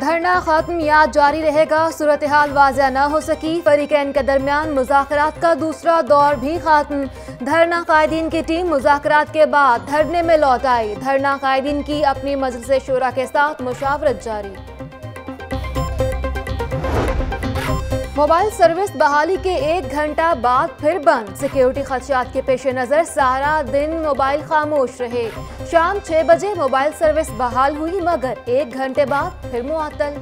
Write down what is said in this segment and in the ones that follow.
دھرنا ختم یا جاری رہے گا۔ صورتحال واضح نہ ہو سکی۔ فریقین کے درمیان مذاکرات کا دوسرا دور بھی ختم دھرنا قائدین کی ٹیم مذاکرات کے بعد دھرنے میں لوٹ آئی۔ دھرنا قائدین کی اپنی مجلس شورا کے ساتھ مشاورت جاری۔ موبائل سروس بحالی کے ایک گھنٹہ بعد پھر بند۔ سیکیورٹی خدشات کے پیش نظر سارا دن موبائل خاموش رہے۔ شام چھ بجے موبائل سروس بحال ہوئی مگر ایک گھنٹے بعد پھر معطل۔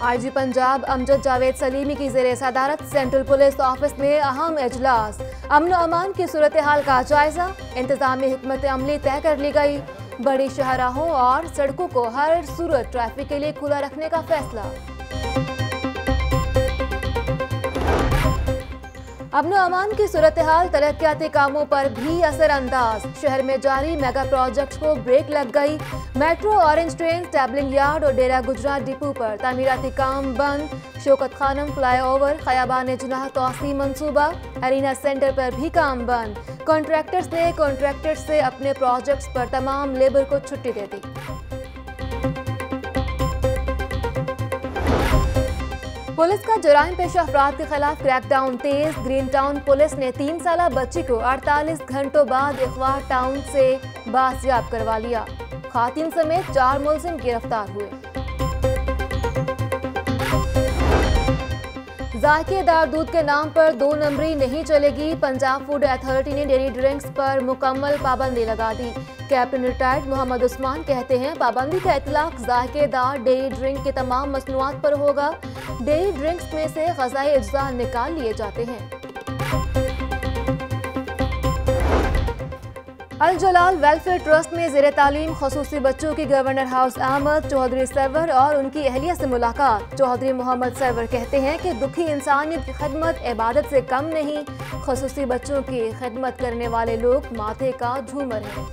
آئی جی پنجاب، امجد جاوید سلیمی کی زیر صدارت سینٹرل پولیس آفس میں اہم اجلاس۔ امن و امان کی صورتحال کا جائزہ۔ انتظامی حکمت عملی طے کر لی گئی۔ بڑی شہراہوں اور سڑکوں کو ہر صورت ٹریفک کے لیے کھلا رکھنے کا فیصلہ۔ امن و امان کی صورتحال ترقیاتی کاموں پر بھی اثر انداز۔ شہر میں جاری میگا پروجیکٹس کو بریک لگ گئی۔ Metro orange train, stabling yard اور ڈیرا گجرات ڈپو پر تعمیراتی کام بند۔ شوکت خانم، فلائی اوور، خیابان جناح توسیع منصوبہ۔ ارینا سینٹر پر بھی کام بند۔ کانٹریکٹرز نے کانٹریکٹرز سے اپنے پروجیکٹس پر تمام لیبر کو چھٹی دے دی۔ پولیس کا جرائم پیشہ افراد کے خلاف کریک ڈاؤن تیز۔ گرین ٹاؤن پولیس نے تین سالہ بچی کو اڑتالیس گھنٹوں بعد اخوار ٹاؤن سے بازیاب کروا لیا۔ خواتین سمیت چار ملزم گرفتار ہوئے۔ ذائقے دار دودھ کے نام پر دو نمبری نہیں چلے گی۔ پنجاب فوڈ اتھارٹی نے ڈیری ڈرنکس پر مکمل پابندی لگا دی۔ کیپٹن ریٹائرڈ محمد عثمان کہتے ہیں، پابندی کا اطلاق ذائقے دار ڈیری ڈرنک کے تمام مصنوعات پر ہوگا۔ ڈیری ڈرنکس میں سے غذائی اجزاء نکال لیے جاتے ہیں۔ الجلال ویلفیئر ٹرسٹ میں زیر تعلیم خصوصی بچوں کی گورنر ہاؤس احمد چودھری سرور اور ان کی اہلیہ سے ملاقات۔ چودھری محمد سرور کہتے ہیں کہ دکھی انسانیت کی خدمت عبادت سے کم نہیں، خصوصی بچوں کی خدمت کرنے والے لوگ ماتھے کا جھومر ہیں۔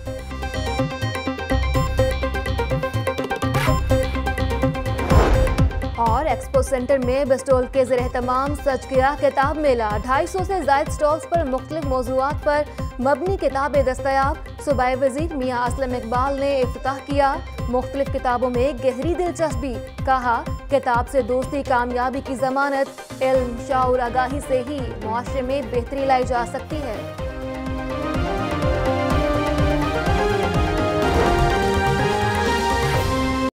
اور ایکسپو سینٹر میں بسٹول کے زیر اہتمام سچ گیا کتاب میلہ۔ ڈھائی سو سے زائد سٹالز پر مختلف موضوعات پر مبنی کتابیں دستیاب۔ صوبائی وزیر میاں اسلم اقبال نے افتتاح کیا۔ مختلف کتابوں میں گہری دلچسپی۔ کہا، کتاب سے دوستی، کامیابی کی ضمانت، علم، شعور، آگاہی سے ہی معاشرے میں بہتری لائی جا سکتی ہے۔